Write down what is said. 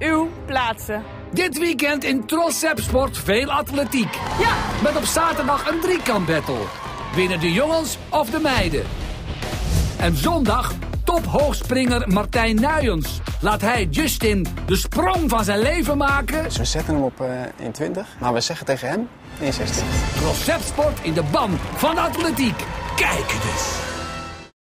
uw plaatsen. Dit weekend in Trossep Sport veel atletiek. Ja! Met op zaterdag een driekamp battle. Winnen de jongens of de meiden? En zondag tophoogspringer Martijn Nuyens. Laat hij Justin de sprong van zijn leven maken? Dus we zetten hem op uh, in 20, maar we zeggen tegen hem in 16. Trossep Sport in de ban van atletiek. Kijk dus!